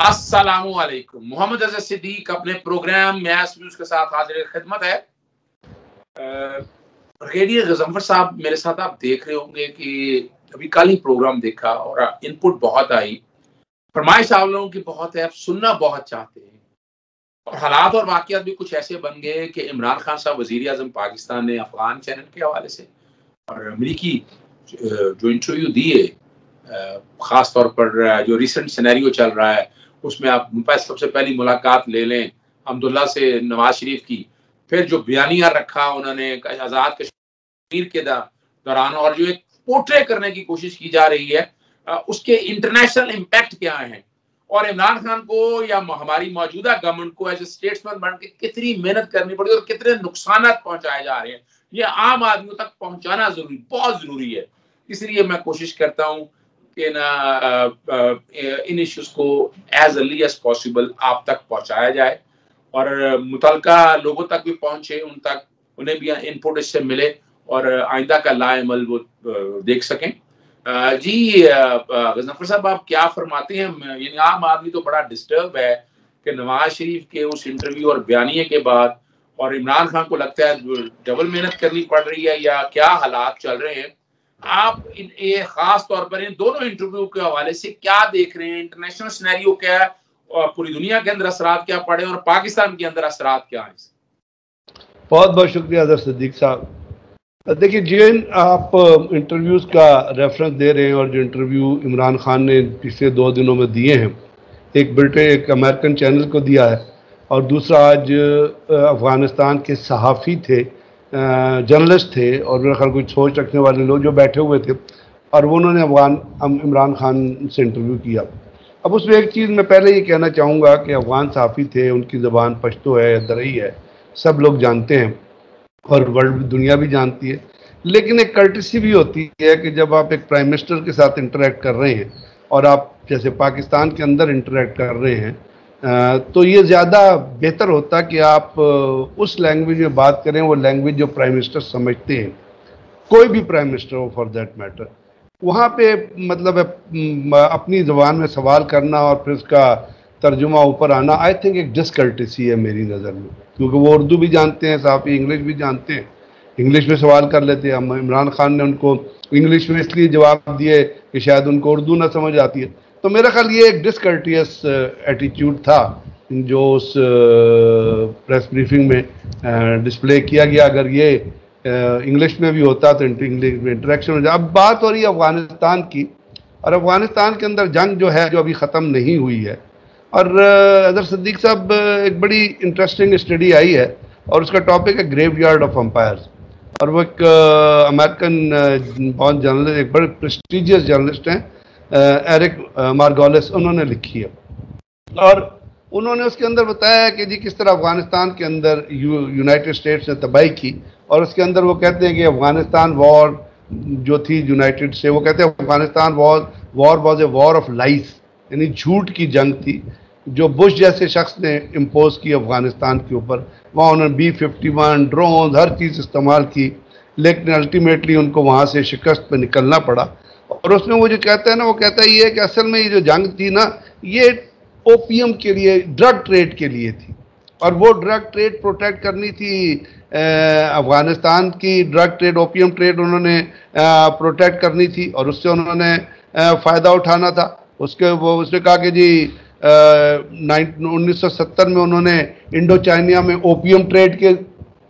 मोहम्मद अजहर सिद्दीक अपने programme mess news के साथ हाजिर खिदमत है। गजम्फर साहब मेरे साथ आप देख रहे होंगे कि अभी कल ही प्रोग्राम देखा और इनपुट बहुत आई। फरमाइश आप लोगों की बहुत है, आप सुनना बहुत चाहते हैं। और हालात और वाकत भी कुछ ऐसे बन गए कि इमरान खान साहब वज़ीर अजम पाकिस्तान ने अफगान चैनल के हवाले से और अमरीकी जो इंटरव्यू दिए ख़ास तौर पर जो रिसेंट सिनेरियो चल रहा है उसमें आप सबसे पहली मुलाकात ले लें, अब्दुल्ला से नवाज़ शरीफ की। फिर जो बयानिया रखा उन्होंने, आज़ाद कश्मीर के दौरान, और जो एक पोर्ट्रे करने की कोशिश की जा रही है उसके इंटरनेशनल इम्पैक्ट क्या हैं? और इमरान खान को या हमारी मौजूदा गवर्नमेंट को एज ए स्टेट्समैन बन के कितनी मेहनत करनी पड़ी और कितने नुकसान पहुँचाए जा रहे हैं? ये आम आदमियों तक पहुंचाना ज़रूरी, बहुत ज़रूरी है। इसलिए मैं कोशिश करता हूँ कि ना इन इश्यूज़ को एज अर्ली एज पॉसिबल आप तक पहुँचाया जाए। और मुतल लोगों तक भी पहुँचे, उन तक, उन्हें भी इनपुट इससे मिले और आइंदा का लाएमल वो देख सकें। जी गजनफर साहब, आप क्या फरमाते हैं? यानी आम आदमी तो बड़ा डिस्टर्ब है कि नवाज़ शरीफ के उस इंटरव्यू और बयानिए के बाद और इमरान खान को लगता है, डबल मेहनत करनी पड़ रही है या क्या हालात चल रहे हैं? आप इन, ये खास तौर पर इन दोनों इंटरव्यू के हवाले से क्या देख रहे हैं? इंटरनेशनल सिनेरियो क्या है? और पूरी दुनिया के अंदर असरात क्या पड़े और पाकिस्तान के अंदर असरात क्या है? बहुत बहुत शुक्रिया अदर सिद्दीक साहब। देखिए, जिन आप इंटरव्यूज़ का रेफरेंस दे रहे हैं और जो इंटरव्यू इमरान खान ने पिछले दो दिनों में दिए हैं, एक ब्रिटेन, एक अमेरिकन चैनल को दिया है और दूसरा आज अफ़गानिस्तान के सहाफ़ी थे। जर्नलिस्ट थे और मेरा ख्याल कुछ सोच रखने वाले लोग जो बैठे हुए थे और वो उन्होंने अफगान इमरान खान से इंटरव्यू किया। अब उसमें एक चीज़ मैं पहले ये कहना चाहूँगा कि अफगान साफ़ी थे, उनकी ज़बान पश्तो है, दरई है, सब लोग जानते हैं और वर्ल्ड, दुनिया भी जानती है। लेकिन एक कर्टसी भी होती है कि जब आप एक प्राइम मिनिस्टर के साथ इंटरेक्ट कर रहे हैं और आप जैसे पाकिस्तान के अंदर इंटरेक्ट कर रहे हैं तो ये ज़्यादा बेहतर होता कि आप उस लैंग्वेज में बात करें, वो लैंग्वेज जो प्राइम मिनिस्टर समझते हैं। कोई भी प्राइम मिनिस्टर हो फॉर देट मैटर वहाँ पे मतलब अपनी ज़बान में सवाल करना और फिर उसका तर्जुमा ऊपर आना आई थिंक एक डिसकल्टिसी है मेरी नज़र में। क्योंकि वो उर्दू भी जानते हैं साहब इंग्लिश भी जानते हैं। इंग्लिश में सवाल कर लेते हैं। इमरान खान ने उनको इंग्लिश में इसलिए जवाब दिए कि शायद उनको उर्दू ना समझ आती है। तो मेरा ख्याल ये एक डिसकर्टियस एटीट्यूड था, जो उस प्रेस ब्रीफिंग में डिस्प्ले किया गया। अगर ये इंग्लिश में भी होता तो इंग्लिश में इंटरेक्शन हो जाए अब बात हो रही है अफ़गानिस्तान की, और अफ़गानिस्तान के अंदर जंग जो है, जो अभी ख़त्म नहीं हुई है। और अदर सदीक साहब एक बड़ी इंटरेस्टिंग स्टडी आई है, और उसका टॉपिक है ग्रेव यार्ड ऑफ़ अम्पायर्स और वो एक अमेरिकन बहुत जर्नलिस्ट एक बड़े प्रेस्टिजियस जर्नलिस्ट हैं। एरिक मार्गोलिस, उन्होंने लिखी है। और उन्होंने उसके अंदर बताया कि जी किस तरह अफ़गानिस्तान के अंदर यू, यूनाइटेड स्टेट्स ने तबाही की, और उसके अंदर वो कहते हैं कि अफ़गानिस्तान वॉर जो थी यूनाइटेड से, वो कहते हैं Afghanistan war war was a war of lies, यानी झूठ की जंग थी, जो बुश जैसे शख्स ने इम्पोज की अफ़गानिस्तान के ऊपर। वहाँ उन्होंने बी फिफ्टी वन ड्रोन हर चीज़ इस्तेमाल की, लेकिन अल्टीमेटली उनको वहाँ से शिकस्त पर निकलना पड़ा। और उसमें वो जो कहता है ना, वो कहता है ये कि असल में ये जो जंग थी ना, ये ओपीएम के लिए ड्रग ट्रेड के लिए थी। और वो ड्रग ट्रेड प्रोटेक्ट करनी थी अफ़गानिस्तान की ड्रग ट्रेड ओपीएम ट्रेड उन्होंने प्रोटेक्ट करनी थी और उससे उन्होंने फ़ायदा उठाना था। उसके, वो उसने कहा कि जी उन्नीस सौ सत्तर में उन्होंने इंडो चाइनिया में ओपियम ट्रेड के,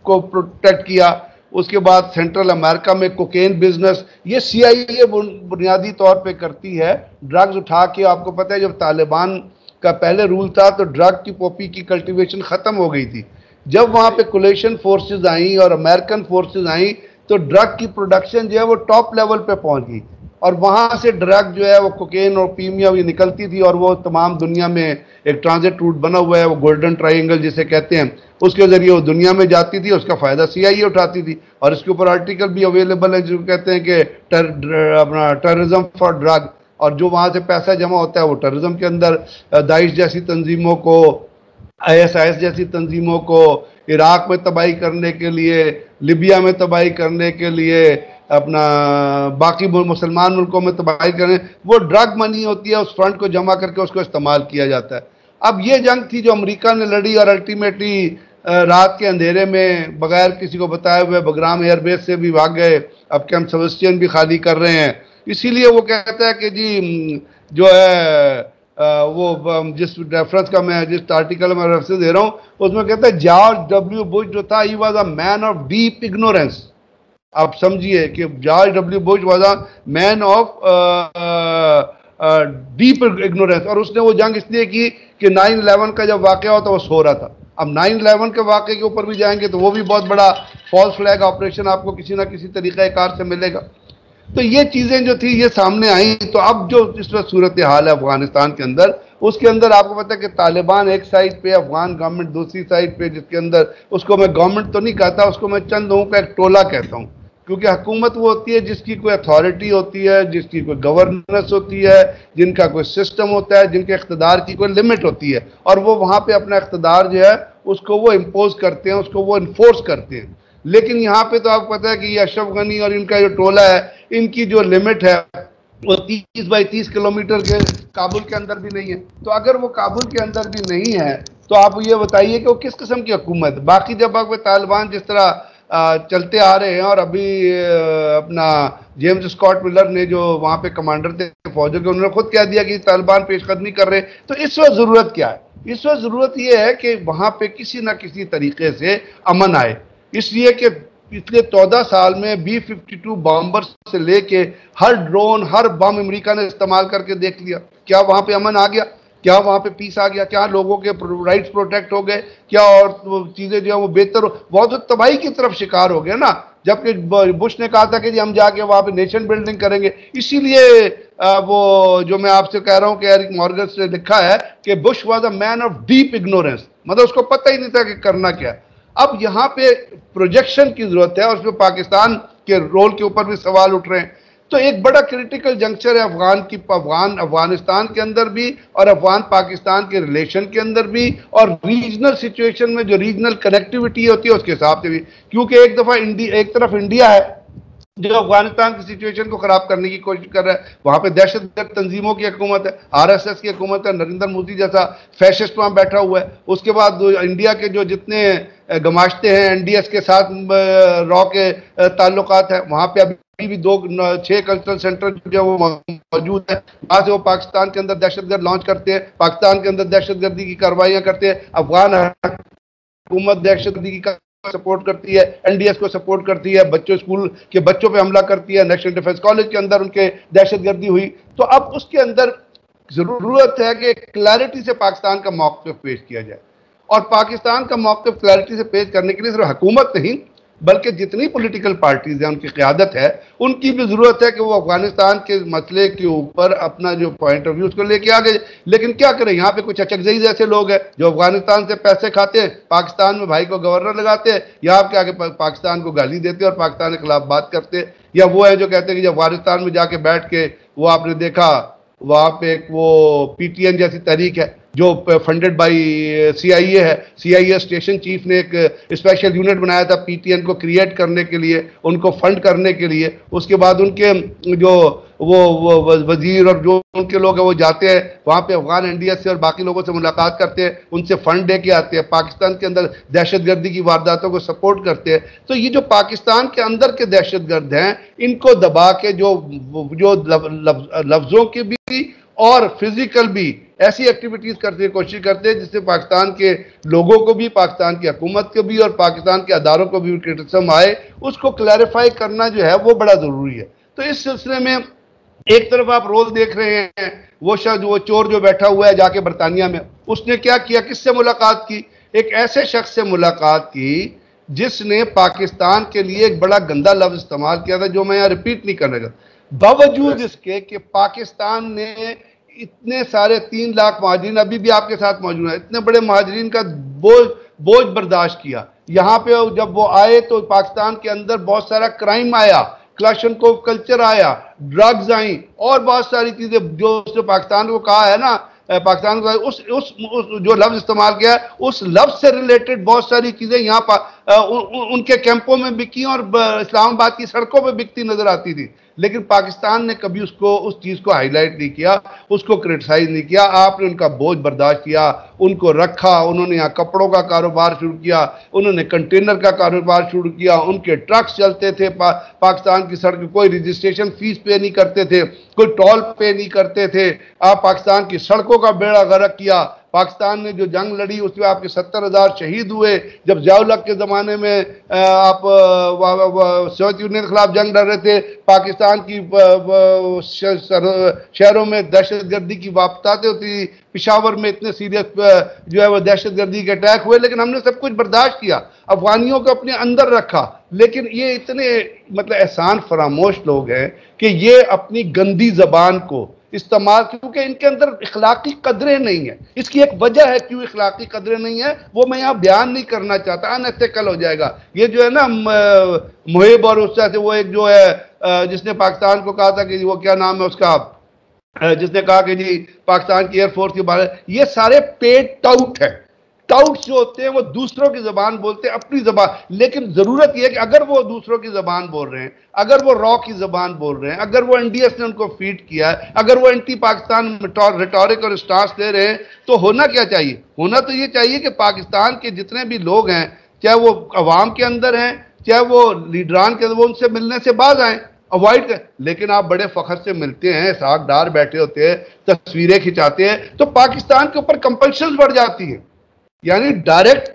को प्रोटेक्ट किया। उसके बाद सेंट्रल अमेरिका में कोकेन बिज़नेस ये सी आई ए बुनियादी तौर पे करती है। ड्रग्स उठा के आपको पता है, जब तालिबान का पहले रूल था तो ड्रग की पॉपी की कल्टीवेशन ख़त्म हो गई थी। जब वहाँ पे कुलेशन फोर्सेज आई और अमेरिकन फोर्सेज आई तो ड्रग की प्रोडक्शन जो है, वो टॉप लेवल पे पहुँच गई। और वहाँ से ड्रग जो है वो कोकेन और पीमिया ये निकलती थी और वो तमाम दुनिया में एक ट्रांजिट रूट बना हुआ है वो गोल्डन ट्राइंगल जिसे कहते हैं। उसके ज़रिए वो दुनिया में जाती थी उसका फ़ायदा सी आई उठाती थी और इसके ऊपर आर्टिकल भी अवेलेबल है जो कहते हैं कि टर, अपना टेररिज्म फॉर ड्रग और जो वहाँ से पैसा जमा होता है वो टेररिज्म के अंदर दाइश जैसी तंजीमों को आई एस आई एस जैसी तंजीमों को इराक में तबाही करने के लिए लिबिया में तबाही करने के लिए अपना बाकी मुसलमान मुल्कों में तबाही करें, वो ड्रग मनी होती है, उस फंड को जमा करके उसको इस्तेमाल किया जाता है। अब ये जंग थी जो अमेरिका ने लड़ी और अल्टीमेटली रात के अंधेरे में बगैर किसी को बताए हुए बगराम एयरबेस से भी भाग गए। अब कैंप सेबेस्टियन भी खाली कर रहे हैं? इसीलिए वो कहता है कि जी जो है वो जिस रेफरेंस का मैं जिस आर्टिकल में रेफरेंस दे रहा हूँ, उसमें कहता है, जॉर्ज डब्ल्यू बुश जो था ही was a man of deep ignorance आप समझिए कि George W Bush was a man of deep ignorance और उसने वो जंग इसलिए की कि नाइन इलेवन का जब वाक़ हुआ तो वो सो रहा था। अब नाइन इलेवन के वाक़े के ऊपर भी जाएँगे तो वो भी बहुत बड़ा फॉल्स फ्लैग ऑपरेशन आपको किसी ना किसी तरीक़ा कार से मिलेगा। तो ये चीज़ें जो थी, ये सामने आई। तो अब जो इस वक्त सूरत हाल है अफ़गानिस्तान के अंदर, उसके अंदर आपको पता है कि तालिबान एक साइड पे, अफगान गवर्नमेंट दूसरी साइड पे, जिसके अंदर उसको मैं गवर्नमेंट तो नहीं कहता, उसको मैं चंद लोगों का एक टोला कहता हूँ। क्योंकि हुकूमत वो होती है जिसकी कोई अथॉरिटी होती है, जिसकी कोई गवर्नेंस होती है, जिनका कोई सिस्टम होता है, जिनके इकतदार की कोई लिमिट होती है। और वो वहाँ पे अपना इकतदार जो है, उसको वो इम्पोज करते हैं, उसको वो इन्फोर्स करते हैं। लेकिन यहाँ पे तो आपको पता है कि ये अशरफ गनी और इनका जो टोला है, इनकी जो लिमिट है, वो तीस बाई तीस किलोमीटर के काबुल के अंदर भी नहीं है। तो अगर वो काबुल के अंदर भी नहीं है तो आप ये बताइए कि वो किस किस्म की हुकूमत बाकी जब आप तालिबान जिस तरह चलते आ रहे हैं और अभी अपना जेम्स स्कॉट मिलर ने जो वहाँ पे कमांडर थे फौजों के, उन्होंने खुद कह दिया कि तालिबान पेशकदमी कर रहे तो इस वक्त ज़रूरत क्या है? इस वक्त ज़रूरत यह है कि वहाँ पे किसी ना किसी तरीके से अमन आए। इसलिए कि पिछले चौदह साल में बी फिफ्टी टू बॉम्बर से लेके हर ड्रोन, हर बम अमेरिका ने इस्तेमाल करके देख लिया। क्या वहाँ पे अमन आ गया? क्या वहाँ पे पीस आ गया? क्या लोगों के राइट्स प्रोटेक्ट हो गए? क्या और चीज़ें जो है वो बेहतर हो, बहुत तो तबाही की तरफ़ शिकार हो गया ना? जबकि बुश ने कहा था कि जी हम जाके वहाँ पे नेशन बिल्डिंग करेंगे। इसीलिए वो जो मैं आपसे कह रहा हूँ कि एरिक मॉर्गस ने लिखा है कि Bush was a man of deep ignorance मतलब उसको पता ही नहीं था कि करना क्या। अब यहाँ पे प्रोजेक्शन की ज़रूरत है और उसमें पाकिस्तान के रोल के ऊपर भी सवाल उठ रहे हैं। तो एक बड़ा क्रिटिकल जंक्चर है अफगान की, अफगान, अफ़गानिस्तान के अंदर भी और अफगान पाकिस्तान के रिलेशन के अंदर भी और रीजनल सिचुएशन में जो रीजनल कनेक्टिविटी होती है उसके हिसाब से भी। क्योंकि एक दफ़ा इंडिया एक तरफ़ इंडिया है, जो अफ़गानिस्तान की सिचुएशन को खराब करने की कोशिश कर रहा है, वहाँ पे दहशत गर्द तंजीमों की हुकूमत है आरएसएस की हुकूमत है, नरेंद्र मोदी जैसा फैशिस्ट वहाँ बैठा हुआ है। उसके बाद इंडिया के जो जितने गमाशते हैं एनडीएस के साथ रॉ के ताल्लुकात है। वहाँ पे अभी भी दो छह कल्चरल सेंटर जो है, वो मौजूद है। वहाँ से वो पाकिस्तान के अंदर दहशतगर्द लॉन्च करते हैं। पाकिस्तान के अंदर दहशतगर्दी की कार्रवाइयाँ करते हैं। अफगान हुकूमत दहशतगर्दी की सपोर्ट करती है। एनडीएस को सपोर्ट करती है। बच्चों स्कूल के बच्चों पे हमला करती है। नेशनल डिफेंस कॉलेज के अंदर उनके दहशतगर्दी हुई। तो अब उसके अंदर ज़रूरत है कि क्लैरिटी से पाकिस्तान का मौक़ पेश किया जाए। और पाकिस्तान का मौक़ क्लैरिटी से पेश करने के लिए सिर्फ़ हुकूमत नहीं, बल्कि जितनी पॉलिटिकल पार्टीज़ हैं, उनकी क्यादत है, उनकी भी ज़रूरत है कि वो अफ़गानिस्तान के मसले के ऊपर अपना जो पॉइंट ऑफ़ व्यू उसको लेके आ गए लेकिन क्या करें, यहाँ पे कुछ अचकजई जैसे लोग हैं, जो अफ़गानिस्तान से पैसे खाते हैं, पाकिस्तान में भाई को गवर्नर लगाते हैं, या आपके आगे पाकिस्तान को गाली देते और पाकिस्तान के खिलाफ बात करते या वो है जो कहते हैं कि जब अफ़गानिस्तान में जाके बैठ के वो आपने देखा, वहाँ पे एक वो पीटीएन जैसी तहरीक है जो फंडेड बाय सीआईए है। सीआईए स्टेशन चीफ ने एक स्पेशल यूनिट बनाया था पीटीएन को क्रिएट करने के लिए उनको फंड करने के लिए। उसके बाद उनके जो वो, वो वज़ीर और जो उनके लोग हैं वो जाते हैं वहाँ पे अफगान एनडीएस से और बाकी लोगों से मुलाकात करते हैं उनसे फंड दे के आते हैं। पाकिस्तान के अंदर दहशत गर्दी की वारदातों को सपोर्ट करते हैं। तो ये जो पाकिस्तान के अंदर के दहशत गर्द हैं इनको दबा के जो जो लफ्ज़ों के भी और फ़िज़िकल भी ऐसी एक्टिविटीज़ करने की कोशिश करते हैं जिससे पाकिस्तान के लोगों को भी, पाकिस्तान की हुकूमत को भी और पाकिस्तान के अदारों को भी क्रिटिसम आए, उसको क्लैरिफाई करना जो है वो बड़ा ज़रूरी है। तो इस सिलसिले में एक तरफ़ आप रोल देख रहे हैं, वो शख्स वो चोर जो बैठा हुआ है जाके बरतानिया में, उसने क्या किया, किससे मुलाकात की? एक ऐसे शख्स से मुलाकात की जिसने पाकिस्तान के लिए एक बड़ा गंदा लफ्ज इस्तेमाल किया था जो मैं यहाँ रिपीट नहीं करना का बावजूद इसके कि पाकिस्तान ने इतने सारे तीन लाख महाजरीन अभी भी आपके साथ मौजूद है इतने बड़े महाजरीन का बोझ बोझ बर्दाश्त किया। यहाँ पे जब वो आए तो पाकिस्तान के अंदर बहुत सारा क्राइम आया क्लाशन को कल्चर आया ड्रग्स आई और बहुत सारी चीज़ें जो उसने पाकिस्तान को कहा है ना पाकिस्तान को उस, उस उस जो लफ्ज इस्तेमाल किया उस लफ्ज से रिलेटेड बहुत सारी चीज़ें यहाँ उनके कैंपों में बिकी और इस्लामाबाद की सड़कों पर बिकती नज़र आती थी। लेकिन पाकिस्तान ने कभी उसको उस चीज़ को हाईलाइट नहीं किया उसको क्रिटिसाइज नहीं किया। आपने उनका बोझ बर्दाश्त किया उनको रखा उन्होंने यहाँ कपड़ों का कारोबार शुरू किया उन्होंने कंटेनर का कारोबार शुरू किया उनके ट्रक्स चलते थे पा, पाकिस्तान की सड़क कोई रजिस्ट्रेशन फ़ीस पे नहीं करते थे कोई टोल पे नहीं करते थे। आप पाकिस्तान की सड़कों का बेड़ा गर्क किया पाकिस्तान ने जो जंग लड़ी उसमें आपके सत्तर हज़ार शहीद हुए। जब जयाउलक के ज़माने में आप सोवियत यूनियन के खिलाफ जंग लड़ रहे थे, पाकिस्तान की शहरों में दहशत गर्दी की वापताते होती पिशावर में इतने सीरियस जो है वो दहशत गर्दी के अटैक हुए, लेकिन हमने सब कुछ बर्दाश्त किया, अफगानियों को अपने अंदर रखा। लेकिन ये इतने मतलब एहसान फरामोश लोग हैं कि ये अपनी गंदी जबान को इस्तेमाल, क्योंकि इनके अंदर इखलाकी कदरें नहीं है। इसकी एक वजह है क्यों इखलाकी कदरें नहीं है? वो मैं यहाँ बयान नहीं करना चाहता, अनएथिकल हो जाएगा। ये जो है ना मुहिब और उस से वो एक जो है जिसने पाकिस्तान को कहा था कि वो क्या नाम है उसका जिसने कहा कि जी, पाकिस्तान की एयरफोर्स के बारे ये सारे पेड टाउट है। टाउट्स जो होते हैं वो दूसरों की जबान बोलते हैं, अपनी जबान। लेकिन ज़रूरत यह है कि अगर वो दूसरों की जबान बोल रहे हैं, अगर वो रॉ की जबान बोल रहे हैं, अगर वो एनडीएस ने उनको फ़ीड किया है, अगर वो एंटी पाकिस्तान रिटोरिक और स्टार्स दे रहे हैं तो होना क्या चाहिए? होना तो ये चाहिए कि पाकिस्तान के जितने भी लोग हैं, चाहे वो अवाम के अंदर हैं, चाहे वो लीडरान के, वो उनसे मिलने से बाज आए अवॉइड कर। लेकिन आप बड़े फखर से मिलते हैं, सागदार बैठे होते हैं, तस्वीरें खिंचाते हैं तो पाकिस्तान के ऊपर कंपल्शन बढ़ जाती है। यानी डायरेक्ट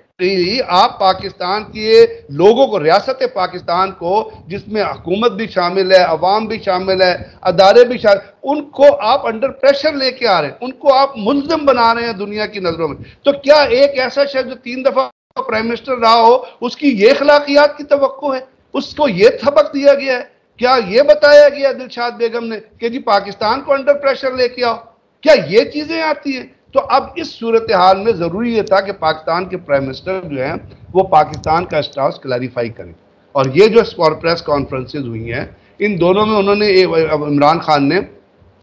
आप पाकिस्तान के लोगों को, रियासत पाकिस्तान को, जिसमें हुकूमत भी शामिल है, अवाम भी शामिल है, अदारे भी शामिल, उनको आप अंडर प्रेशर लेके आ रहे हैं, उनको आप मुलजम बना रहे हैं दुनिया की नज़रों में। तो क्या एक ऐसा शख्स जो तीन दफ़ा प्राइम मिनिस्टर रहा हो, उसकी ये खिलाकियात की तो है? उसको ये सबक दिया गया है? क्या ये बताया गया दिलशाद बेगम ने कि जी पाकिस्तान को अंडर प्रेशर लेके आओ? क्या ये चीज़ें आती हैं? तो अब इस सूरत हाल में ज़रूरी ये था कि पाकिस्तान के प्राइम मिनिस्टर जो हैं, वो पाकिस्तान का स्टांस क्लैरिफाई करें। और ये जो प्रेस कॉन्फ्रेंसेज हुई हैं, इन दोनों में उन्होंने इमरान खान ने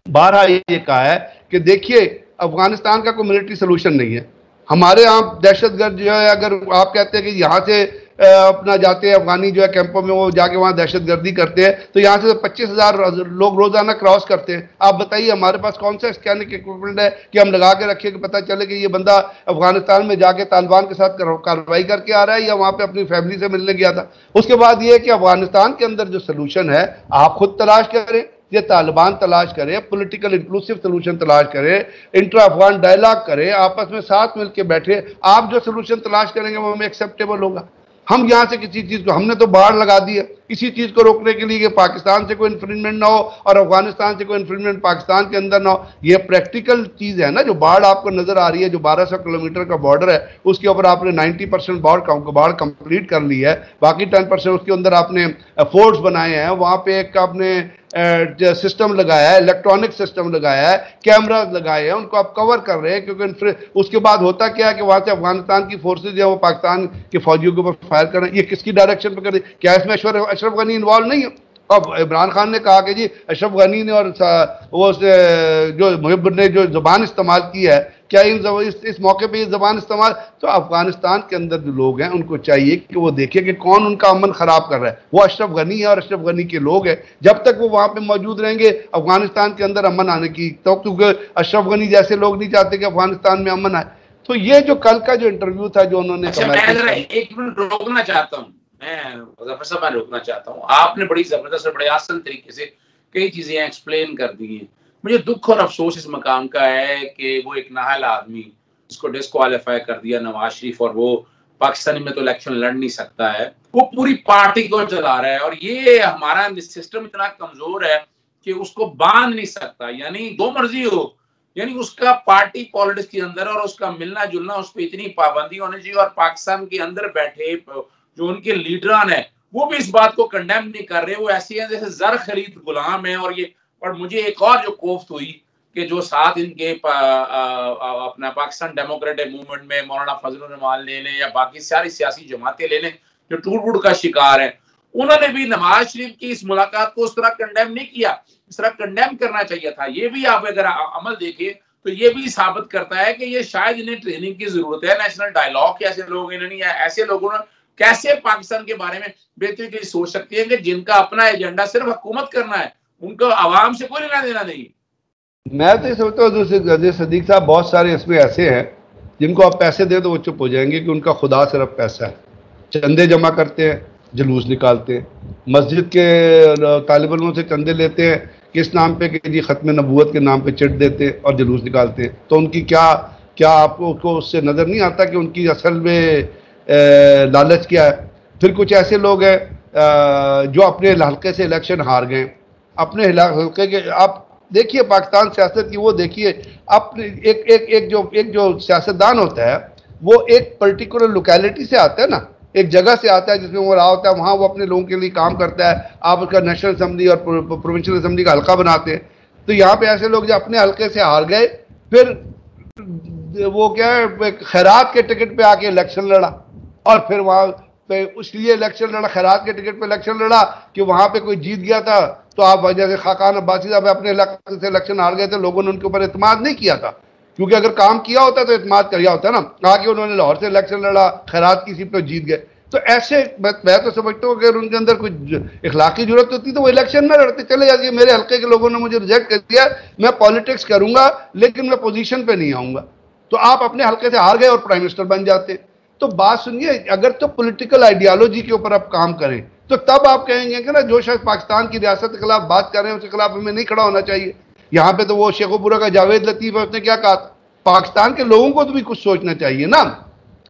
बारह ये कहा है कि देखिए, अफ़गानिस्तान का कोई मिलिट्री सोल्यूशन नहीं है। हमारे यहाँ दहशतगर्द जो है, अगर आप कहते हैं कि यहाँ से अपना जाते हैं, अफगानी जो है कैंपों में, वो जाके वहाँ दहशत गर्दी करते हैं। तो यहाँ से पच्चीस हज़ार लोग रोज़ाना क्रॉस करते हैं। आप बताइए, हमारे पास कौन सा स्कैनिंग इक्विपमेंट है कि हम लगा के रखें कि पता चले कि ये बंदा अफ़गानिस्तान में जाके तालिबान के साथ कार्रवाई करके आ रहा है या वहाँ पर अपनी फैमिली से मिलने गया था? उसके बाद ये कि अफ़गानिस्तान के अंदर जो सोल्यूशन है, आप खुद तलाश करें। ये तालिबान तलाश करे पॉलिटिकल इंक्लूसिव सोल्यूशन तलाश करे इंटर अफगान डायलॉग करे, आपस में साथ मिलकर बैठे। आप जो सोल्यूशन तलाश करेंगे, वो हमें एक्सेप्टेबल होगा। हम यहाँ से किसी चीज़ को हमने तो बाढ़ लगा दी है। इसी चीज़ को रोकने के लिए कि पाकिस्तान से कोई इन्फ्रिजमेंट ना हो और अफ़गानिस्तान से कोई इन्फ्रिजमेंट पाकिस्तान के अंदर ना हो। ये प्रैक्टिकल चीज़ है ना, जो बाढ़ आपको नज़र आ रही है, जो 1200 किलोमीटर का बॉर्डर है, उसके ऊपर आपने 90 परसेंट बाढ़ बाढ़ कंप्लीट कर ली है। बाकी 10 परसेंट उसके अंदर आपने फोर्ट्स बनाए हैं। वहाँ पे एक आपने सिस्टम लगाया है इलेक्ट्रॉनिक सिस्टम लगाया है कैमरा लगाए हैं, उनको आप कवर कर रहे हैं, क्योंकि उसके बाद होता क्या है कि वहाँ से अफ़गानिस्तान की फोर्सेज है वो पाकिस्तान के फौजियों के ऊपर फायर कर रहे हैं। ये किसकी डायरेक्शन पर कर रहे क्या इसमें अशरफ गनी इन्वॉल्व नहीं है। अब इमरान खान ने कहा कि जी अशरफ गनी ने और वो जो मुहिब ने जो जबान इस्तेमाल की है क्या इन इस, इस मौके पे ये जबान इस्तेमाल? तो अफ़गानिस्तान के अंदर जो लोग हैं उनको चाहिए कि वो देखे कि कौन उनका अमन खराब कर रहा है। वो अशरफ गनी है और अशरफ गनी के लोग हैं। जब तक वो वहाँ पे मौजूद रहेंगे अफ़गानिस्तान के अंदर अमन आने की तो क्योंकि अशरफ गनी जैसे लोग नहीं चाहते कि अफ़गानिस्तान में अमन आए। तो ये जो कल का जो इंटरव्यू था जो उन्होंने अच्छा, एक मिनट रोकना चाहता हूँ। मैं ज़फ़र साहब, मैं रोकना चाहता हूँ। आपने बड़ी ज़बरदस्त बड़े आसान तरीके से कई चीज़ें एक्सप्लेन कर दी हैं। मुझे दुख और अफसोस इस मकाम का है कि वो एक नाहल आदमी जिसको डिस्कालीफाई कर दिया नवाज़ शरीफ और वो पाकिस्तानी में तो इलेक्शन लड़ नहीं सकता है। वो पूरी पार्टी को चला रहा है और ये हमारा सिस्टम इतना कमज़ोर है कि उसको बाँध नहीं सकता। यानी दो मर्ज़ी हो, यानी उसका पार्टी पॉलिटिक्स के अंदर और उसका मिलना जुलना उस पर इतनी पाबंदी होनी चाहिए और पाकिस्तान के अंदर बैठे जो उनके लीडरान है वो भी इस बात को कंडेम नहीं कर रहे वो ऐसे हैं जैसे जर खरीद गुलाम है और ये और मुझे एक और जो कोफ्त हुई कि जो साथ इनके पा, आ, अपना पाकिस्तान डेमोक्रेटिक मूवमेंट में मौलाना फजल रमान ले लें या बाकी सारी सियासी जमातें ले लें जो टूट फूट का शिकार है उन्होंने भी नवाज़ शरीफ की इस मुलाकात को उस तरह कंडेम नहीं किया इस तरह कंडेम करना चाहिए था। ये भी आप अगर अमल देखें तो ये भी साबित करता है कि ये शायद इन्हें ट्रेनिंग की ज़रूरत है नेशनल डायलॉग के ऐसे लोग इन्होंने ऐसे लोगों ने कैसे पाकिस्तान के बारे में बेहतरी के लिए सोच सकती है कि जिनका अपना एजेंडा सिर्फ़ हुकूमत करना है, उनको आवाम से कोई लेना देना नहीं मैं तो सोचता हूँ सदीक साहब बहुत सारे इसमें ऐसे हैं, जिनको आप पैसे दे तो वो चुप हो जाएँगे कि उनका खुदा सिर्फ़ पैसा है। चंदे जमा करते हैं, जुलूस निकालते हैं। मस्जिद के तालब से चंदे लेते हैं, किस नाम पे कि जी ख़त्म नबूत के नाम पे चिट देते हैं और जुलूस निकालते हैं। तो उनकी क्या क्या आपको उससे नज़र नहीं आता कि उनकी असल में लालच किया है। फिर कुछ ऐसे लोग हैं जो अपने हल्के से इलेक्शन हार गए। अपने हल्के के, आप देखिए पाकिस्तान सियासत की, वो देखिए अपने एक एक एक जो एक जो सियासतदान होता है, वो एक पर्टिकुलर लोकेलिटी से आता है ना। एक जगह से आता है, जिसमें वो रहा होता है, वहाँ वो अपने लोगों के लिए काम करता है। आप उसका नेशनल असम्बली और प्रोविंशियल असम्बली का हल्का बनाते हैं। तो यहाँ पे ऐसे लोग जो अपने हल्के से हार गए, फिर वो क्या है खैरात के टिकट पे आके इलेक्शन लड़ा। और फिर वहाँ पे इसलिए इलेक्शन लड़ा, खैरात के टिकट पे इलेक्शन लड़ा कि वहाँ पे कोई जीत गया था तो आप वजह से खाकान अब्बासी साहब अपने इलाके से इलेक्शन हार गए थे, लोगों ने उनके ऊपर इतमाद नहीं किया था। क्योंकि अगर काम किया होता तो इतमाद किया होता ना। आगे उन्होंने लाहौर से इलेक्शन लड़ा, खैरात की सीट पर जीत गए। तो ऐसे मैं तो समझता हूँ अगर उनके अंदर कुछ इखलाकी ज़रूरत होती तो वो इलेक्शन में लड़ते चले जाते। मेरे हल्के के लोगों ने मुझे रिजेक्ट कर दिया, मैं पॉलिटिक्स करूँगा, लेकिन मैं पोजीशन पे नहीं आऊँगा। तो आप अपने हल्के से हार गए और प्राइम मिनिस्टर बन जाते। तो बात सुनिए, अगर तो पॉलिटिकल आइडियालॉजी के ऊपर आप काम करें तो तब आप कहेंगे कि ना, जो शायद पाकिस्तान की रियासत के खिलाफ बात कर रहे हैं, उसके खिलाफ हमें नहीं खड़ा होना चाहिए। यहाँ पे तो वो शेखोपुरा का जावेद लतीफ़ है, उसने क्या कहा पाकिस्तान के लोगों को तो भी कुछ सोचना चाहिए ना।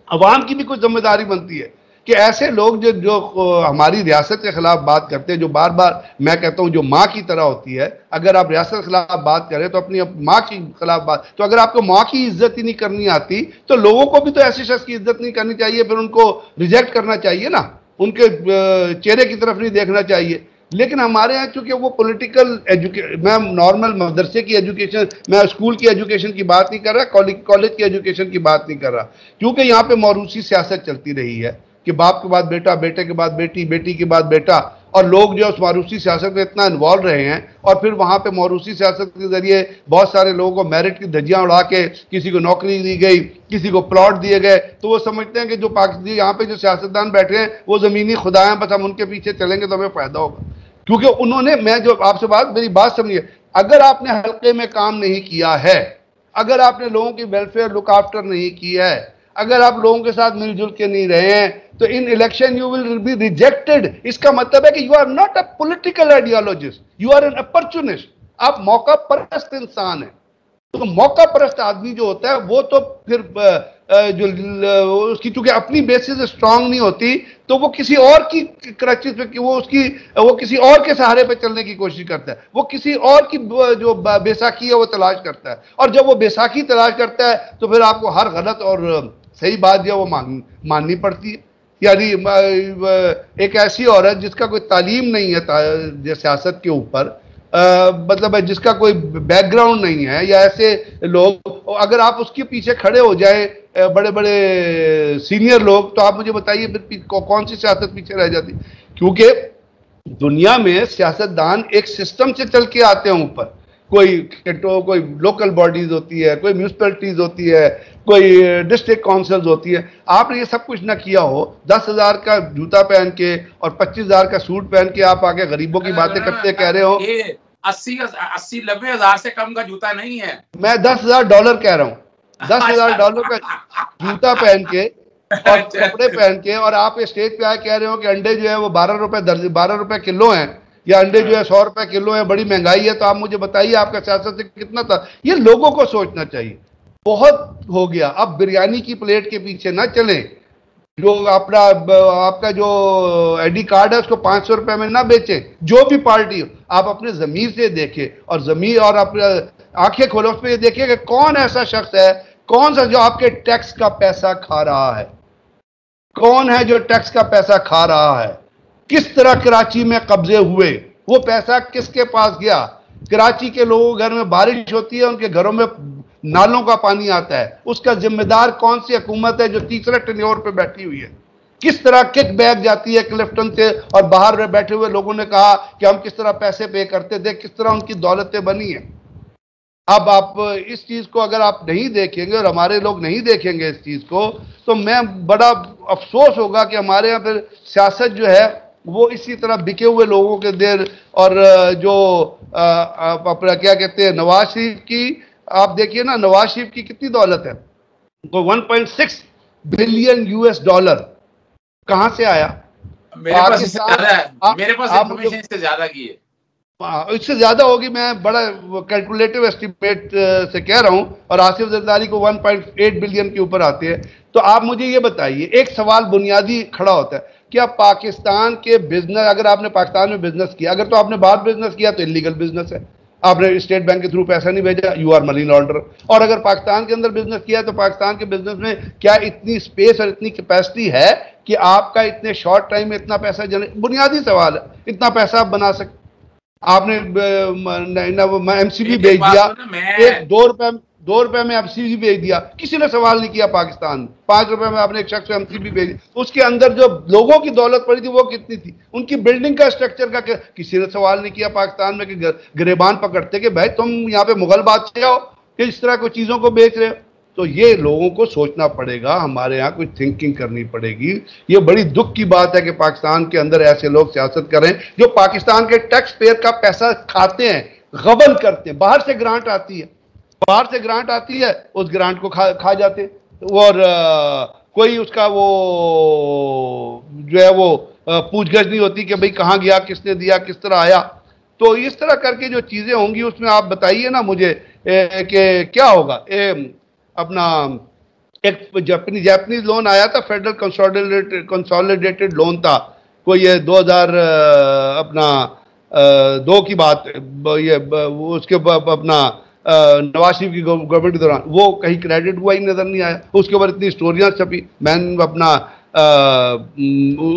अवाम की भी कुछ ज़िम्मेदारी बनती है। कि ऐसे लोग जो जो हमारी रियासत के खिलाफ बात करते हैं, जो बार बार मैं कहता हूँ, जो माँ की तरह होती है, अगर आप रियासत के खिलाफ बात करें तो अपनी माँ के खिलाफ बात तो अगर आपको माँ की इज़्ज़त ही नहीं करनी आती तो लोगों को भी तो ऐसे शख्स की इज़्ज़त नहीं करनी चाहिए, फिर उनको रिजेक्ट करना चाहिए ना। उनके चेहरे की तरफ़ नहीं देखना चाहिए। लेकिन हमारे यहाँ चूँकि वो पॉलिटिकल एजुके मैं नॉर्मल मदरसे की एजुकेशन मैं स्कूल की एजुकेशन की बात नहीं कर रहा कॉलेज की एजुकेशन की बात नहीं कर रहा, क्योंकि यहाँ पे मौरूसी सियासत चलती रही है। कि बाप के बाद बेटा, बेटे के बाद बेटी बेटी के बाद बेटा। और लोग जो उस मारूसी सियासत में इतना इन्वॉल्व रहे हैं और फिर वहाँ पे मारूसी सियासत के ज़रिए बहुत सारे लोगों को मेरिट की धज्जियाँ उड़ा के किसी को नौकरी दी गई, किसी को प्लॉट दिए गए। तो वो समझते हैं कि जो पाकिस्तान, यहाँ पे जो सियासतदान बैठे हैं, वो ज़मीनी खुदा हैं बस हम उनके पीछे चलेंगे तो हमें फ़ायदा होगा। क्योंकि उन्होंने, मैं जो आपसे बात, मेरी बात समझिए, अगर आपने हल्के में काम नहीं किया है, अगर आपने लोगों की वेलफेयर लुक आफ्टर नहीं की है अगर आप लोगों के साथ मिलजुल के नहीं रहे हैं तो इन election you will be rejected इसका मतलब है कि you are not a political ideologist you are an opportunist आप मौका परस्त इंसान है। तो मौका परस्त आदमी जो होता है, वो तो फिर जो उसकी, चूँकि अपनी बेसिस स्ट्रांग नहीं होती तो वो किसी और की क्रचिस पे वो उसकी, वो किसी और के सहारे पे चलने की कोशिश करता है। वो किसी और की जो बेसाखी है, वो तलाश करता है। और जब वो बेसाखी तलाश करता है तो फिर आपको हर गलत और सही बात जो वो मान, माननी पड़ती है। यानी एक ऐसी औरत जिसका कोई तालीम नहीं है सियासत के ऊपर मतलब जिसका कोई बैकग्राउंड नहीं है या ऐसे लोग, अगर आप उसके पीछे खड़े हो जाए बड़े बड़े सीनियर लोग तो आप मुझे बताइए फिर कौन सी सियासत पीछे रह जाती? क्योंकि दुनिया में सियासतदान एक सिस्टम से चल के आते हैं ऊपर। कोई कोई लोकल बॉडीज होती है, कोई म्यूनसिपैलिटीज होती है कोई डिस्ट्रिक्ट काउंसिल्स होती है आपने ये सब कुछ ना किया हो दस हज़ार का जूता पहन के और पच्चीस हज़ार का सूट पहन के आप आगे गरीबों की बातें करते कह रहे हो। अस्सी अस्सी नब्बे हज़ार से कम का जूता नहीं है। मैं दस हज़ार डॉलर कह रहा हूँ। दस हज़ार डॉलर का जूता पहन के और कपड़े पहन के और आप स्टेज पे आए कह रहे हो कि अंडे जो है वो बारह रुपए दर्ज बारह रुपए किलो हैं या अंडे जो है सौ रुपए किलो है बड़ी महँगाई है तो आप मुझे बताइए आपका सियासत से कितना था। ये लोगों को सोचना चाहिए। बहुत हो गया। अब बिरयानी की प्लेट के पीछे ना चले। जो अपना, आपका जो आईडी कार्ड है, उसको पाँच सौ रुपए में ना बेचे। जो भी पार्टी हो, आप अपने जमीर से देखे और जमीर और अपने आँखें खोलो उस पर ये देखिए कि कौन ऐसा शख्स है, कौन सा जो आपके टैक्स का पैसा खा रहा है। कौन है जो टैक्स का पैसा खा रहा है? किस तरह कराची में कब्जे हुए? वो पैसा किसके पास गया? कराची के लोगों के घर में बारिश होती है, उनके घरों में नालों का पानी आता है। उसका जिम्मेदार कौन सी हुकूमत है जो तीसरे टेन्योर पे बैठी हुई है? किस तरह किक बैग जाती है क्लिफ्टन से और बाहर बैठे हुए लोगों ने कहा कि हम किस तरह पैसे पे करते थे किस तरह उनकी दौलतें बनी है। अब आप इस चीज़ को अगर आप नहीं देखेंगे और हमारे लोग नहीं देखेंगे इस चीज़ को तो मैं बड़ा अफसोस होगा कि हमारे यहाँ पर सियासत जो है वो इसी तरह बिके हुए लोगों के देर और जो अपना क्या कहते हैं नवाज़ शरीफ की आप देखिए ना नवाज़ शरीफ की कितनी दौलत है। तो 1.6 बिलियन यूएस डॉलर कहाँ से आया? मेरे पास इससे ज़्यादा है। मेरे पास इंफॉर्मेशन इससे ज़्यादा की है। हाँ, इससे ज़्यादा होगी मैं बड़ा कैलकुलेटिव एस्टिमेट से कह रहा हूँ और आसिफ जरदारी को 1.8 बिलियन के ऊपर आते हैं। तो आप मुझे ये बताइए एक सवाल बुनियादी खड़ा होता है। क्या पाकिस्तान के बिज़नेस अगर आपने पाकिस्तान में बिज़नेस किया अगर तो आपने बाहर बिज़नेस किया तो इलीगल बिज़नेस है। आपने स्टेट बैंक के थ्रू पैसा नहीं भेजा यू आर मनी लॉन्डर और अगर पाकिस्तान के अंदर बिज़नेस किया तो पाकिस्तान के बिज़नेस में क्या इतनी स्पेस और इतनी कैपेसिटी है कि आपका इतने शॉर्ट टाइम में इतना पैसा जन बुनियादी सवाल है इतना पैसा आप बना सकते आपने एमसीबी भेज दिया एक दो रुपए दो रुपए में एमसीबी भेज दिया, किसी ने सवाल नहीं किया पाकिस्तान पाँच रुपए में आपने एक शख्स एमसीबी भेज दिया। उसके अंदर जो लोगों की दौलत पड़ी थी वो कितनी थी? उनकी बिल्डिंग का स्ट्रक्चर का किसी ने सवाल नहीं किया पाकिस्तान में कि गिरेबान पकड़ते कि भाई तुम यहाँ पे मुगल बादशाह हो, कि इस तरह को चीज़ों को बेच रहे हो? तो ये लोगों को सोचना पड़ेगा, हमारे यहाँ कुछ थिंकिंग करनी पड़ेगी। ये बड़ी दुख की बात है कि पाकिस्तान के अंदर ऐसे लोग सियासत करें जो पाकिस्तान के टैक्स पेयर का पैसा खाते हैं, गबन करते हैं, बाहर से ग्रांट आती है। बाहर से ग्रांट आती है उस ग्रांट को खा खा जाते और आ, कोई उसका वो जो है वो पूछगछ नहीं होती कि भाई कहाँ गया किसने दिया किस तरह आया। तो इस तरह करके जो चीज़ें होंगी उसमें आप बताइए ना मुझे कि क्या होगा। ए, अपना एक जापानी जापानीज लोन आया था फेडरल कंसोलिडेटेड कंसोलिडेटेड लोन था। कोई ये 2000 अपना दो की बात ये उसके अपना नवाज़ शरीफ की गवर्नमेंट के दौरान। वो कहीं क्रेडिट हुआ ही नज़र नहीं आया। उसके ऊपर इतनी स्टोरियाँ छपी। मैन अपना आ,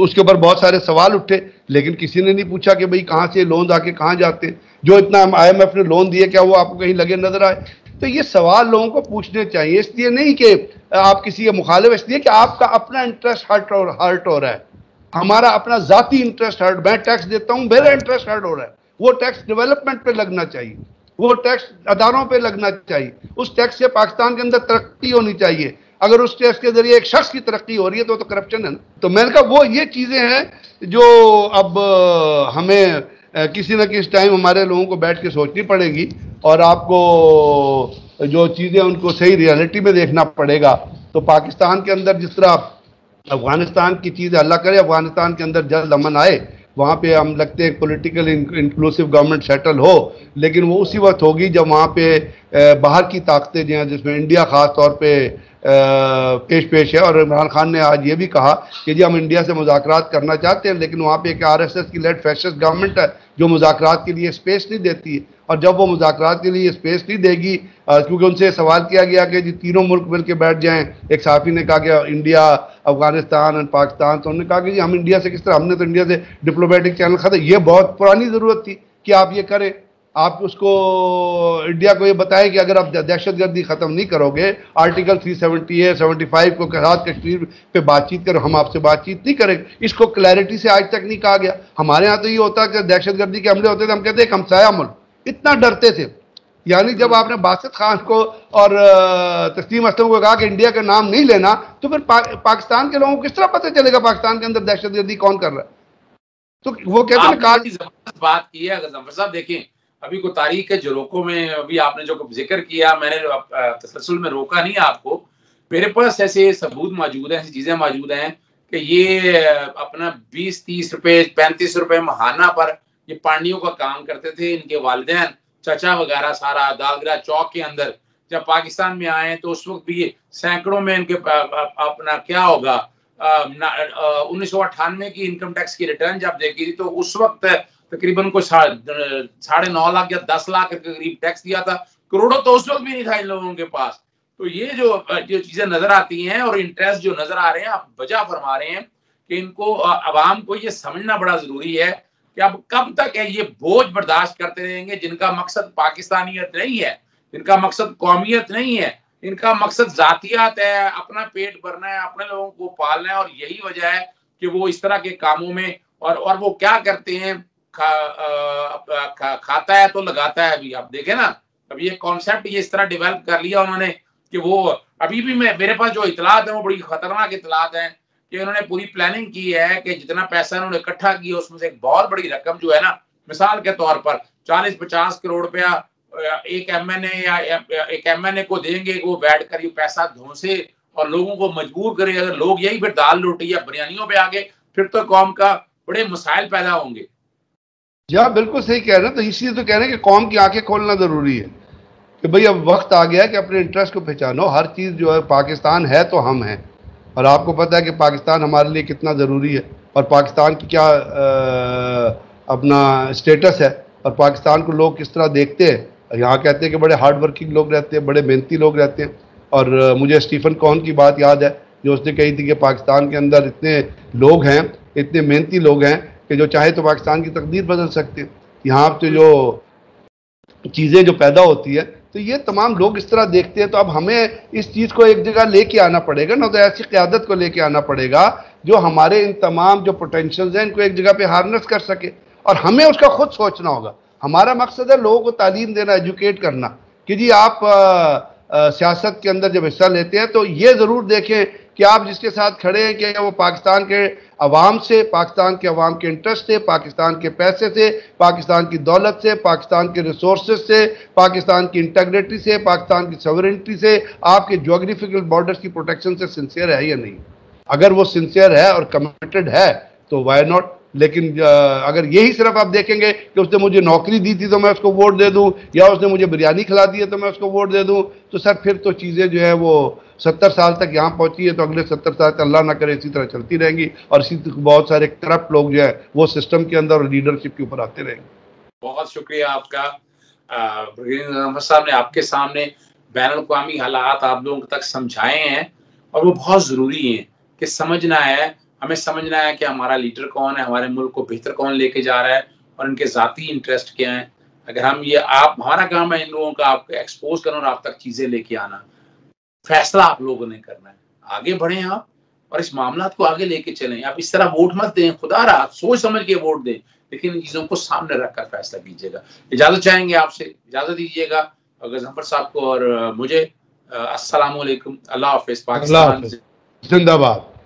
उसके ऊपर बहुत सारे सवाल उठे लेकिन किसी ने नहीं पूछा कि भाई कहाँ से लोन आके कहाँ जाते। जो इतना आईएमएफ ने लोन दिए क्या वो आपको कहीं लगे नज़र आए? तो ये सवाल लोगों को पूछने चाहिए। इसलिए नहीं कि आप किसी के मुखालिफ इसलिए कि आपका अपना इंटरेस्ट हर्ट और हर्ट हो रहा है। हमारा अपना जाती इंटरेस्ट हर्ट मैं टैक्स देता हूँ मेरा इंटरेस्ट हर्ट हो रहा है। वो टैक्स डेवलपमेंट पे लगना चाहिए। वो टैक्स अदारों पे लगना चाहिए। उस टैक्स से पाकिस्तान के अंदर तरक्की होनी चाहिए। अगर उस टैक्स के ज़रिए एक शख्स की तरक्की हो रही है तो तो करप्शन है ना। तो मैंने कहा, वो ये चीज़ें हैं जो अब हमें किसी न किसी टाइम हमारे लोगों को बैठ के सोचनी पड़ेगी और आपको जो चीज़ें उनको सही रियलिटी में देखना पड़ेगा। तो पाकिस्तान के अंदर जिस तरह अफ़गानिस्तान की चीज़ अल्लाह करे, अफ़गानिस्तान के अंदर जल्द अमन आए वहाँ पे हम लगते हैं पॉलिटिकल इंक्लूसिव गवर्नमेंट सेटल हो, लेकिन वो उसी वक्त होगी जब वहाँ पे बाहर की ताकतें जो हैं, जिसमें इंडिया ख़ास तौर पे पेश पेश है। और इमरान खान ने आज ये भी कहा कि जी, हम इंडिया से मुजाकर करना चाहते हैं, लेकिन वहाँ पे एक आर एस एस की लेड फैशस गवर्नमेंट है, जो मुजाकर के लिए स्पेस नहीं देती है। और जब वो मुजाकर के लिए स्पेस नहीं देगी क्योंकि उनसे सवाल किया गया कि जी तीनों मुल्क मिल के बैठ जाएँ, एक साफ़ी ने कहा कि इंडिया अफ़गानिस्तान और पाकिस्तान तो उन्होंने कहा कि जी हम इंडिया से किस तरह, हमने तो इंडिया से डिप्लोमेटिक चैनल खत्म ये बहुत पुरानी ज़रूरत थी कि आप ये करें। आप उसको इंडिया को ये बताएँ कि अगर आप दहशतगर्दी ख़त्म नहीं करोगे आर्टिकल 378 75 को साथ कश्मीर पे बातचीत करो, हम आपसे बातचीत नहीं करेंगे इसको क्लैरिटी से आज तक नहीं कहा गया। हमारे यहाँ तो ये होता है कि दहशतगर्दी के हमले होते थे हम कहते हैं हमसाया मुल्क। इतना डरते थे। यानी जब आपने बासित खान को और तस्लीम असलम को कहा कि इंडिया का नाम नहीं लेना तो फिर पा, पाकिस्तान के लोगों को किस तरह पता चलेगा पाकिस्तान के अंदर दहशतगर्दी कौन कर रहा है? तो वो कहते हैं बात की है अगर साहब देखें अभी को तारीख है जो रोको में अभी आपने जो ज़िक्र किया मैंने तसलसल में रोका नहीं आपको। मेरे पास ऐसे सबूत मौजूद हैं ऐसी चीज़ें मौजूद हैं कि ये अपना बीस तीस रुपए पैंतीस रुपए महाना पर ये पांडियों का काम करते थे, इनके वालदेन, चचा वगैरह सारा दालगरा चौक के अंदर। जब पाकिस्तान में आए तो उस वक्त भी सैकड़ों में इनके अपना क्या होगा? उन्नीस सौ अट्ठानवे की इनकम टैक्स की रिटर्न जब देखी थी तो उस वक्त तकरीबन को साढ़े नौ लाख या दस लाख के करीब टैक्स दिया था। करोड़ों तो उस वक्त भी नहीं था इन लोगों के पास। तो ये जो जो चीज़ें नज़र आती हैं और इंटरेस्ट जो नज़र आ रहे हैं, आप वजह फरमा रहे हैं कि इनको आवाम को ये समझना बड़ा ज़रूरी है कि अब कब तक है ये बोझ बर्दाश्त करते रहेंगे जिनका मकसद पाकिस्तानियत नहीं है जिनका मकसद कौमियत नहीं है इनका मकसद जातियात है अपना पेट भरना है अपने लोगों को पालना है और यही वजह है कि वो इस तरह के कामों में और और वो क्या करते हैं खा, आ, खा, खाता है तो लगाता है अभी। आप देखे ना अभी ये कॉन्सेप्ट ये इस तरह डेवलप कर लिया उन्होंने कि वो अभी भी मैं मेरे पास जो इतलात है वो बड़ी खतरनाक इतलात है कि उन्होंने पूरी प्लानिंग की है कि जितना पैसा उन्होंने इकट्ठा किया, उसमें से एक बहुत बड़ी रकम जो है ना, मिसाल के तौर पर चालीस पचास करोड़ रुपया एक एम एन ए या एक एम एन ए को देंगे, वो बैठ कर ये पैसा धोसे और लोगों को मजबूर करे। अगर लोग यही फिर दाल रोटी या बिरयानियों पे आगे फिर तो कौम का बड़े मसाइल पैदा होंगे। आप बिल्कुल सही कह रहे हैं तो इसलिए तो कह रहे हैं कि कौम की आँखें खोलना ज़रूरी है कि भाई अब वक्त आ गया है कि अपने इंटरेस्ट को पहचानो। हर चीज़ जो है, पाकिस्तान है तो हम हैं। और आपको पता है कि पाकिस्तान हमारे लिए कितना ज़रूरी है और पाकिस्तान की क्या आ, अपना स्टेटस है और पाकिस्तान को लोग किस तरह देखते हैं? यहाँ कहते हैं कि बड़े हार्ड वर्किंग लोग रहते हैं बड़े मेहनती लोग रहते हैं। और मुझे स्टीफन कौन की बात याद है जो उसने कही थी कि पाकिस्तान के अंदर इतने लोग हैं इतने मेहनती लोग हैं कि जो चाहे तो पाकिस्तान की तकदीर बदल सकते हैं। यहाँ पे जो चीज़ें जो पैदा होती है तो ये तमाम लोग इस तरह देखते हैं तो अब हमें इस चीज़ को एक जगह लेके आना पड़ेगा, ना तो ऐसी क़्यादत को लेके आना पड़ेगा, जो हमारे इन तमाम जो पोटेंशियल हैं, इनको एक जगह पे हार्नेस कर सके। और हमें उसका खुद सोचना होगा। हमारा मकसद है लोगों को तालीम देना एजुकेट करना, कि जी आप सियासत के अंदर जब हिस्सा लेते हैं तो ये ज़रूर देखें कि आप जिसके साथ खड़े हैं क्या वो पाकिस्तान के अवाम से, पाकिस्तान के अवाम के इंटरेस्ट से, पाकिस्तान के पैसे से, पाकिस्तान की दौलत से, पाकिस्तान के रिसोर्स से, पाकिस्तान की इंटेग्रिटी से, पाकिस्तान की सवरेंटी से, आपके जोग्राफिकल बॉर्डर्स की प्रोटेक्शन से सिंसियर है या नहीं? अगर वो सिंसियर है और कमिटेड है तो वाई नॉट लेकिन अगर यही सिर्फ़ आप देखेंगे कि उसने मुझे नौकरी दी थी तो मैं उसको वोट दे दूँ, या उसने मुझे बिरयानी खिला दी है तो मैं उसको वोट दे दूँ तो सर फिर तो चीज़ें जो है वो सत्तर साल तक यहाँ पहुँची है तो अगले सत्तर साल तक अल्लाह ना करे इसी तरह चलती रहेंगी और इसी बहुत सारे करप्ट लोग जो है वो सिस्टम के अंदर और लीडरशिप के ऊपर आते रहेंगे। बहुत शुक्रिया आपका। अहमद साहब ने आपके सामने बैन अवी हालात आप लोगों तक समझाए हैं और वो बहुत ज़रूरी हैं कि समझना है हमें समझना है कि हमारा लीडर कौन है हमारे मुल्क को बेहतर कौन लेके जा रहा है और इनके ज़ाती इंटरेस्ट क्या हैं। अगर हम ये आप हमारा काम है इन लोगों का आपको एक्सपोज करना और आप तक चीज़ें लेके आना। फैसला आप लोगों ने करना है। आगे बढ़े आप और इस मामला को आगे लेके चलें। आप इस तरह वोट मत दें। खुदा रहा सोच समझ के वोट दें लेकिन इन चीज़ों को सामने रखकर फैसला कीजिएगा। इजाज़त चाहेंगे आपसे? इजाज़त दीजिएगा। गजम्फर साहब को और मुझे अस्सलाम अल्लाह हाफिज पाकिस्तान जिंदाबाद।